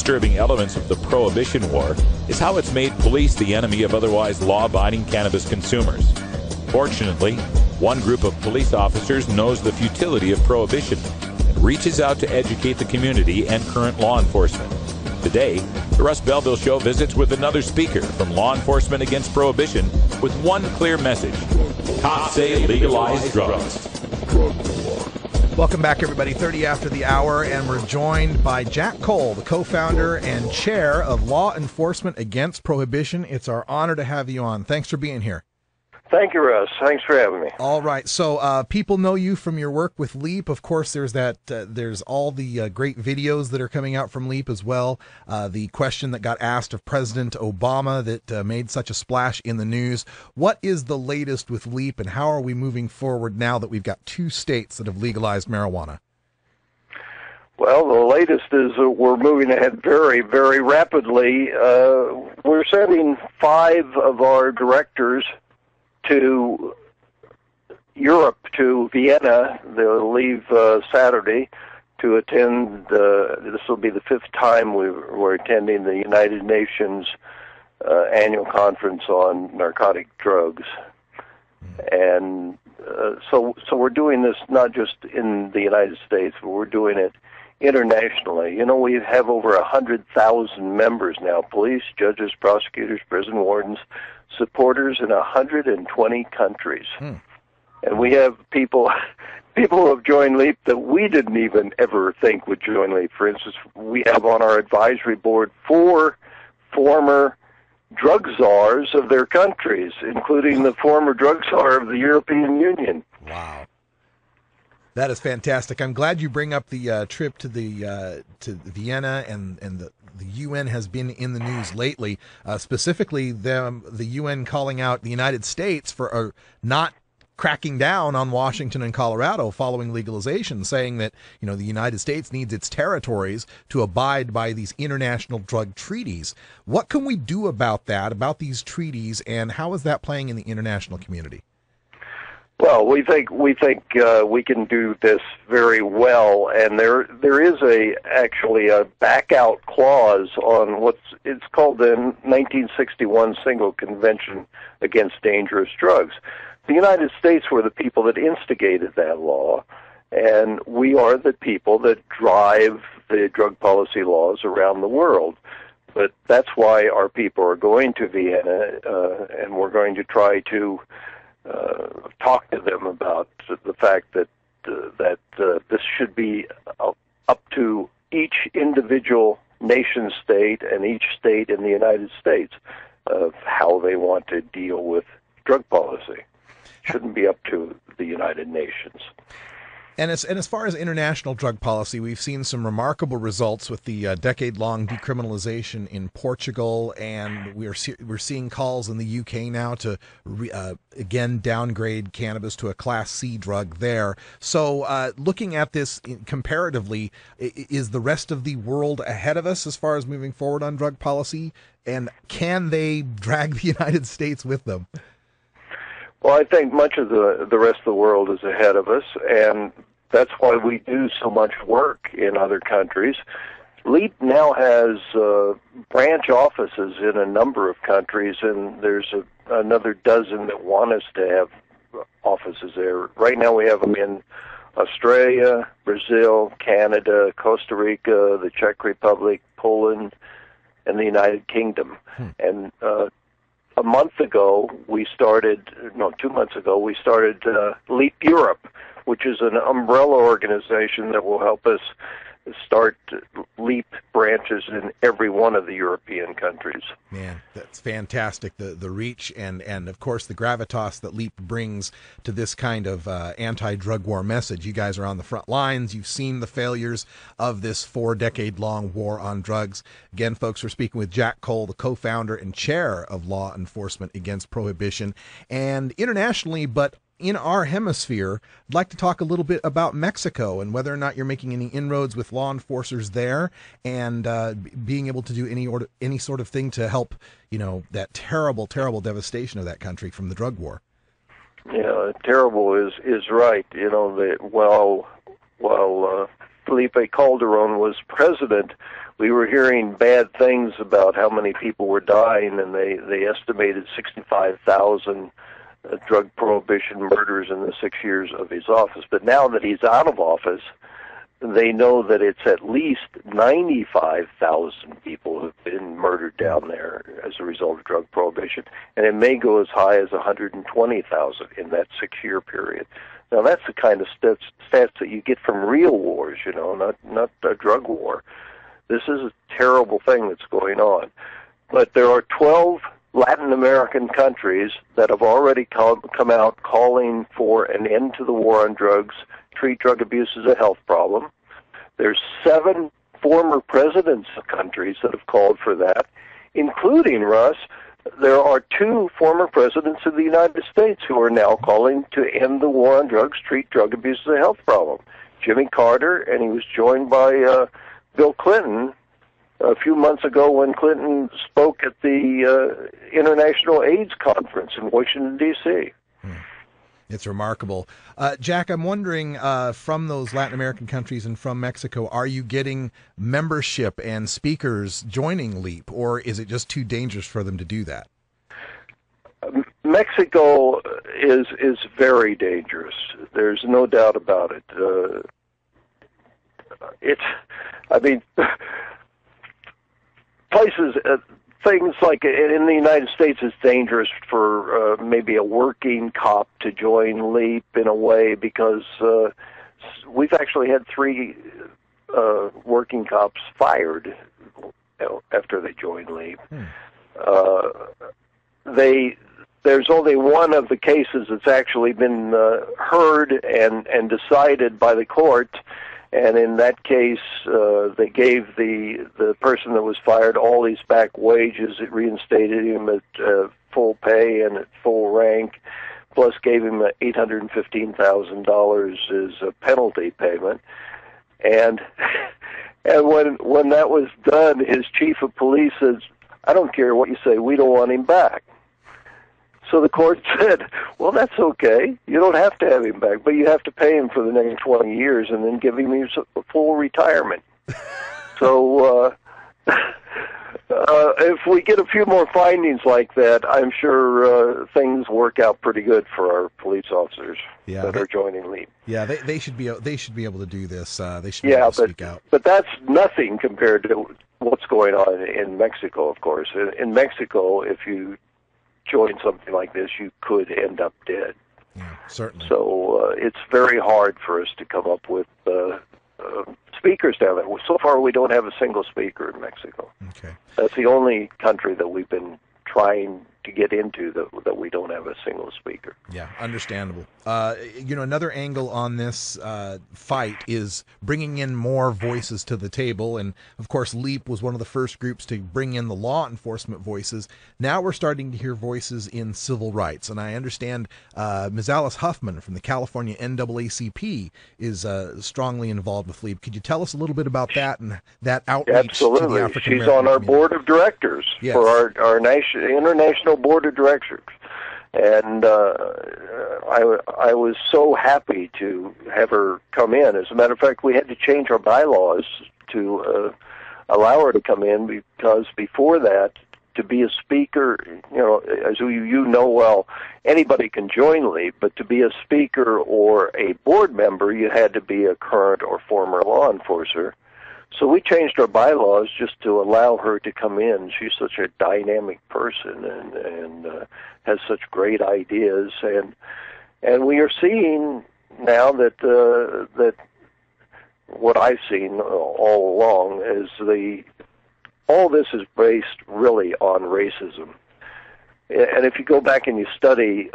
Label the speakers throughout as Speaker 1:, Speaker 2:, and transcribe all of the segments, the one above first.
Speaker 1: disturbing elements of the prohibition war is how it's made police the enemy of otherwise law abiding cannabis consumers. Fortunately, one group of police officers knows the futility of prohibition and reaches out to educate the community and current law enforcement. Today, the Russ Belville Show visits with another speaker from Law Enforcement Against Prohibition with one clear message Cops say legalize drugs.
Speaker 2: Welcome back, everybody. 30 after the hour, and we're joined by Jack Cole, the co founder and chair of Law Enforcement Against Prohibition. It's our honor to have you on. Thanks for being here.
Speaker 3: Thank you, Russ. Thanks for having me.
Speaker 2: All right. So, uh, people know you from your work with Leap. Of course, there's that. Uh, there's all the uh, great videos that are coming out from Leap as well. Uh, the question that got asked of President Obama that uh, made such a splash in the news. What is the latest with Leap, and how are we moving forward now that we've got two states that have legalized marijuana?
Speaker 3: Well, the latest is that we're moving ahead very, very rapidly. Uh, we're sending five of our directors to Europe, to Vienna. They'll leave uh, Saturday to attend. Uh, this will be the fifth time we are attending the United Nations uh, annual conference on narcotic drugs, and uh, so so we're doing this not just in the United States, but we're doing it internationally. You know, we have over a hundred thousand members now: police, judges, prosecutors, prison wardens, supporters in 120 countries. Hmm. And we have people people who have joined LEAP that we didn't even ever think would join LEAP. For instance, we have on our advisory board four former drug czars of their countries, including the former drug czar of the European Union.
Speaker 2: Wow. That is fantastic. I'm glad you bring up the uh, trip to the uh, to Vienna and and the the UN has been in the news lately. Uh, specifically, them the UN calling out the United States for uh, not cracking down on Washington and Colorado following legalization, saying that you know the United States needs its territories to abide by these international drug treaties. What can we do about that, about these treaties, and how is that playing in the international community?
Speaker 3: Well, we think we think uh, we can do this very well, and there there is a actually a back out clause on what's it's called the 1961 Single Convention Against Dangerous Drugs. The United States were the people that instigated that law, and we are the people that drive the drug policy laws around the world. But that's why our people are going to Vienna, uh, and we're going to try to uh, talk to them about the fact that uh, that uh, this should be up to each individual nation state and each state in the United States of how they want to deal with drug policy. Shouldn't be up to the United Nations.
Speaker 2: And as and as far as international drug policy, we've seen some remarkable results with the uh, decade-long decriminalization in Portugal, and we're we're seeing calls in the UK now to re, uh, again downgrade cannabis to a Class C drug there. So, uh, looking at this comparatively, is the rest of the world ahead of us as far as moving forward on drug policy? And can they drag the United States with them?
Speaker 3: Well, I think much of the the rest of the world is ahead of us, and that's why we do so much work in other countries. LEAP now has uh, branch offices in a number of countries, and there's a, another dozen that want us to have offices there. Right now, we have them in Australia, Brazil, Canada, Costa Rica, the Czech Republic, Poland, and the United Kingdom. Hmm. And uh, a month ago, we started, no, two months ago, we started uh, LEAP Europe, which is an umbrella organization that will help us start leap branches in every one of the European countries.
Speaker 2: Man, that's fantastic. The the reach and and of course the gravitas that Leap brings to this kind of uh, anti-drug war message. You guys are on the front lines. You've seen the failures of this four decade long war on drugs. Again, folks, we're speaking with Jack Cole, the co-founder and chair of Law Enforcement Against Prohibition, and internationally, but in our hemisphere, I'd like to talk a little bit about Mexico and whether or not you're making any inroads with law enforcers there and uh, being able to do any order, any sort of thing to help, you know, that terrible, terrible devastation of that country from the drug war.
Speaker 3: Yeah, terrible is is right. You know, that while while uh, Felipe Calderon was president, we were hearing bad things about how many people were dying, and they they estimated 65,000 uh, drug prohibition murders in the six years of his office. But now that he's out of office, they know that it's at least 95,000 people who've been murdered down there as a result of drug prohibition, and it may go as high as 120,000 in that six-year period. Now that's the kind of stats, stats that you get from real wars, you know, not not a drug war. This is a terrible thing that's going on. But there are 12 Latin American countries that have already come, come out calling for an end to the war on drugs, treat drug abuse as a health problem. There's seven former presidents of countries that have called for that, including Russ. There are two former presidents of the United States who are now calling to end the war on drugs, treat drug abuse as a health problem. Jimmy Carter, and he was joined by uh, Bill Clinton a few months ago when Clinton spoke at the uh, International AIDS Conference in Washington, D.C. Hmm.
Speaker 2: It's remarkable. Uh, Jack, I'm wondering uh, from those Latin American countries and from Mexico, are you getting membership and speakers joining LEAP, or is it just too dangerous for them to do that?
Speaker 3: Mexico is is very dangerous. There's no doubt about it. Uh, it's, I mean, places, uh, things like in the United States, it's dangerous for uh, maybe a working cop to join LEAP in a way because uh, we've actually had three uh, working cops fired you know, after they joined LEAP. Hmm. Uh, they there's only one of the cases that's actually been uh, heard and and decided by the court and in that case, uh, they gave the the person that was fired all these back wages. It reinstated him at uh, full pay and at full rank, plus gave him eight hundred and fifteen thousand dollars as a penalty payment. And and when when that was done, his chief of police says, "I don't care what you say. We don't want him back." So the court said, well, that's okay. You don't have to have him back, but you have to pay him for the next 20 years and then give him his full retirement. so, uh, uh, if we get a few more findings like that, I'm sure uh, things work out pretty good for our police officers yeah, that they, are joining LEAP.
Speaker 2: Yeah, they they should be they should be able to do this. Uh, they should be yeah, able to
Speaker 3: but,
Speaker 2: speak out.
Speaker 3: But that's nothing compared to what's going on in Mexico. Of course, in, in Mexico, if you join something like this, you could end up dead.
Speaker 2: Yeah, certainly.
Speaker 3: So uh, it's very hard for us to come up with uh, uh, speakers down there. So far, we don't have a single speaker in Mexico.
Speaker 2: Okay.
Speaker 3: That's the only country that we've been trying to get into that that we don't have a single speaker.
Speaker 2: Yeah, understandable. Uh, you know, another angle on this uh, fight is bringing in more voices to the table, and of course, Leap was one of the first groups to bring in the law enforcement voices. Now we're starting to hear voices in civil rights, and I understand uh, Ms. Alice Huffman from the California NAACP is uh, strongly involved with Leap. Could you tell us a little bit about that and that outreach
Speaker 3: Absolutely.
Speaker 2: to the African
Speaker 3: She's on our
Speaker 2: community?
Speaker 3: board of directors
Speaker 2: yes.
Speaker 3: for our our nation, international board of directors and uh, I, I was so happy to have her come in. As a matter of fact, we had to change our bylaws to uh, allow her to come in because before that, to be a speaker, you know, as you, you know well, anybody can join LEAP, but to be a speaker or a board member, you had to be a current or former law enforcer. So we changed our bylaws just to allow her to come in. She's such a dynamic person and and uh, has such great ideas and and we are seeing now that uh, that what I've seen all along is the all this is based really on racism. And if you go back and you study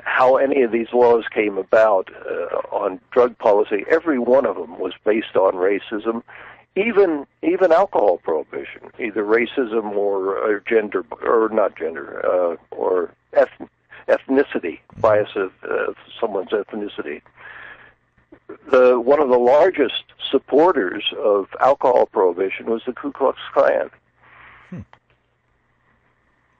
Speaker 3: how any of these laws came about uh, on drug policy, every one of them was based on racism even even alcohol prohibition, either racism or, or gender or not gender uh, or eth- ethnicity bias of uh, someone's ethnicity. The one of the largest supporters of alcohol prohibition was the Ku Klux Klan.
Speaker 2: Hmm.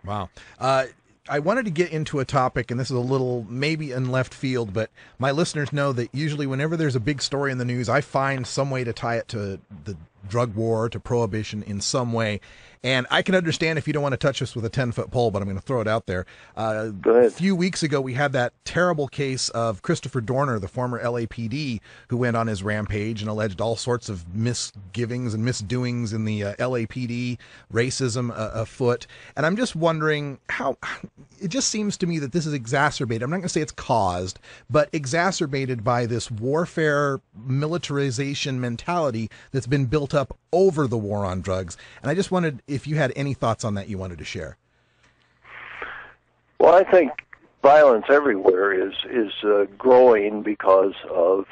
Speaker 2: Wow. Uh, I wanted to get into a topic, and this is a little maybe in left field, but my listeners know that usually whenever there's a big story in the news, I find some way to tie it to the drug war, to prohibition in some way. And I can understand if you don't want to touch this with a 10 foot pole, but I'm going to throw it out there. Uh, a few weeks ago, we had that terrible case of Christopher Dorner, the former LAPD, who went on his rampage and alleged all sorts of misgivings and misdoings in the uh, LAPD, racism uh, afoot. And I'm just wondering how it just seems to me that this is exacerbated. I'm not going to say it's caused, but exacerbated by this warfare militarization mentality that's been built up over the war on drugs. And I just wondered if you had any thoughts on that you wanted to share.
Speaker 3: Well, I think violence everywhere is is uh, growing because of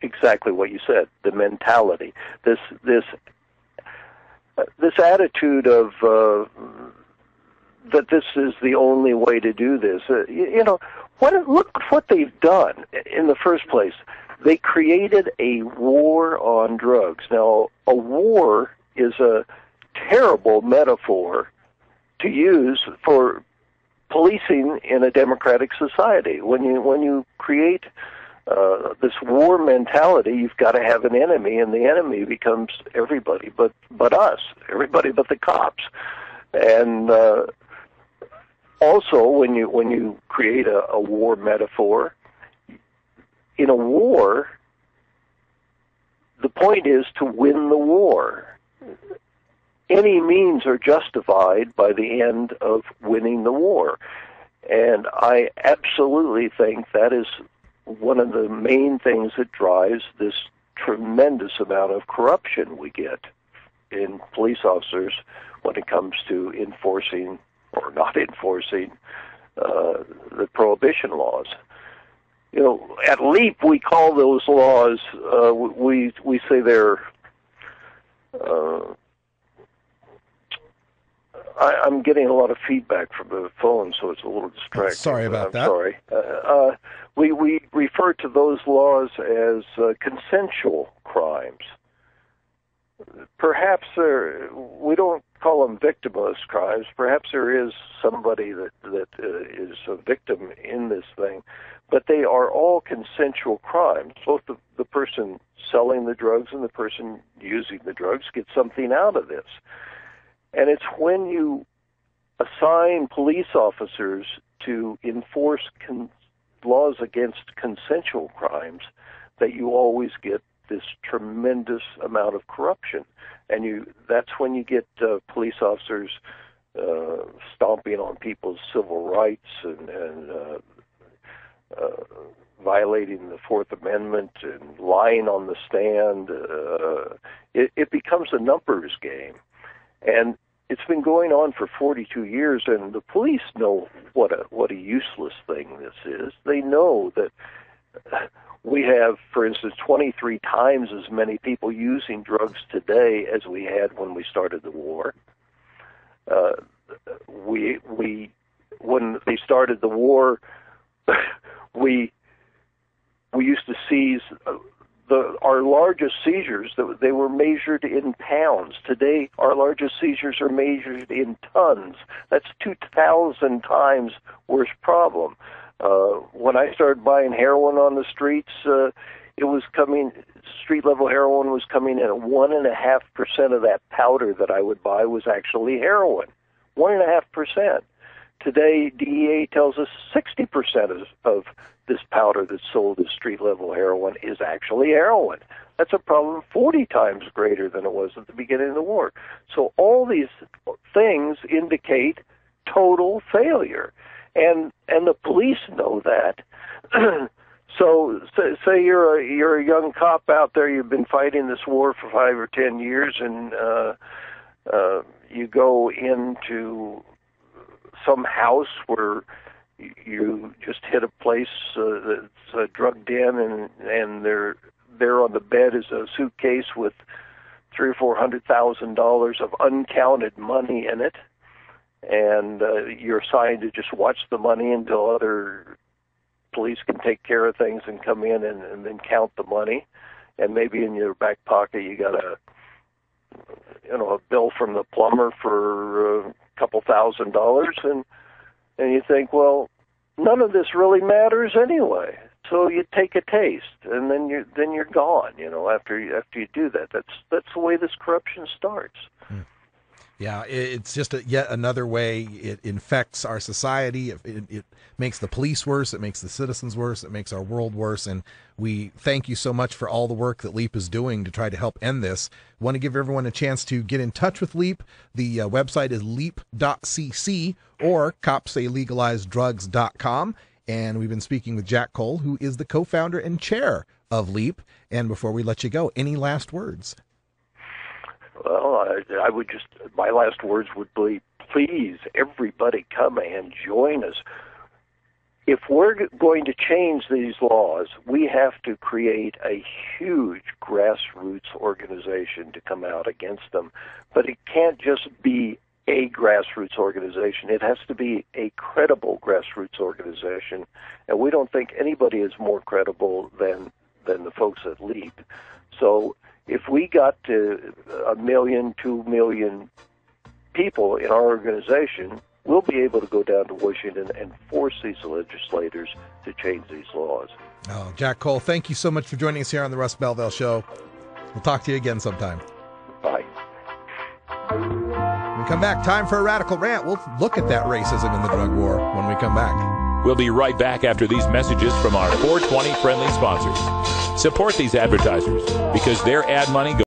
Speaker 3: exactly what you said, the mentality. This this uh, this attitude of uh, that this is the only way to do this. Uh, you, you know, what look what they've done in the first place they created a war on drugs. Now, a war is a terrible metaphor to use for policing in a democratic society. When you when you create uh, this war mentality, you've got to have an enemy, and the enemy becomes everybody but but us, everybody but the cops. And uh, also, when you when you create a, a war metaphor, in a war, the point is to win the war. Any means are justified by the end of winning the war. And I absolutely think that is one of the main things that drives this tremendous amount of corruption we get in police officers when it comes to enforcing or not enforcing uh, the prohibition laws you know, at LEAP we call those laws. Uh, we we say they're. Uh, I, am getting a lot of feedback from the phone, so it's a little distracting.
Speaker 2: Sorry about
Speaker 3: I'm
Speaker 2: that.
Speaker 3: Sorry. Uh, uh, we we refer to those laws as uh, consensual crimes. Perhaps there, we don't call them victimless crimes. Perhaps there is somebody that that uh, is a victim in this thing, but they are all consensual crimes. Both the, the person selling the drugs and the person using the drugs get something out of this. And it's when you assign police officers to enforce con- laws against consensual crimes that you always get this tremendous amount of corruption, and you that's when you get uh, police officers uh, stomping on people's civil rights and, and uh, uh, violating the Fourth Amendment and lying on the stand. Uh, it, it becomes a numbers game, and it's been going on for 42 years. And the police know what a what a useless thing this is. They know that we have, for instance, 23 times as many people using drugs today as we had when we started the war. Uh, we we when they started the war, we we used to seize the, our largest seizures, they were measured in pounds. Today, our largest seizures are measured in tons. That's 2,000 times worse problem. Uh, when I started buying heroin on the streets, uh, it was coming, street level heroin was coming in at 1.5% of that powder that I would buy was actually heroin. 1.5%. Today, DEA tells us 60% of, of this powder that's sold as street level heroin is actually heroin. That's a problem 40 times greater than it was at the beginning of the war. So all these things indicate total failure and and the police know that. so say, say you're a you're a young cop out there. You've been fighting this war for five or ten years, and uh, uh, you go into some house where you just hit a place uh, that's a drug den, and and there there on the bed is a suitcase with three or four hundred thousand dollars of uncounted money in it and uh, you're assigned to just watch the money until other police can take care of things and come in and, and then count the money. And maybe in your back pocket you got a you know a bill from the plumber for a couple thousand dollars and and you think, well, none of this really matters anyway. So you take a taste, and then you're then you're gone. You know, after you, after you do that, that's that's the way this corruption starts. Hmm.
Speaker 2: Yeah, it's just a, yet another way it infects our society. It, it, it, makes the police worse. It makes the citizens worse. It makes our world worse. And we thank you so much for all the work that LEAP is doing to try to help end this. Want to give everyone a chance to get in touch with LEAP. The uh, website is leap.cc or copsaylegalizedrugs.com. And we've been speaking with Jack Cole, who is the co founder and chair of LEAP. And before we let you go, any last words?
Speaker 3: Well, I, I would just, my last words would be please, everybody come and join us. If we're going to change these laws, we have to create a huge grassroots organization to come out against them. But it can't just be a grassroots organization. It has to be a credible grassroots organization, and we don't think anybody is more credible than than the folks at LEAP. So if we got to a million, two million people in our organization, we'll be able to go down to Washington and force these legislators to change these laws.
Speaker 2: Oh, Jack Cole, thank you so much for joining us here on the Russ Belville Show. We'll talk to you again sometime.
Speaker 3: Bye.
Speaker 2: When we come back, time for a radical rant. We'll look at that racism in the drug war when we come back.
Speaker 1: We'll be right back after these messages from our 420 friendly sponsors. Support these advertisers because their ad money goes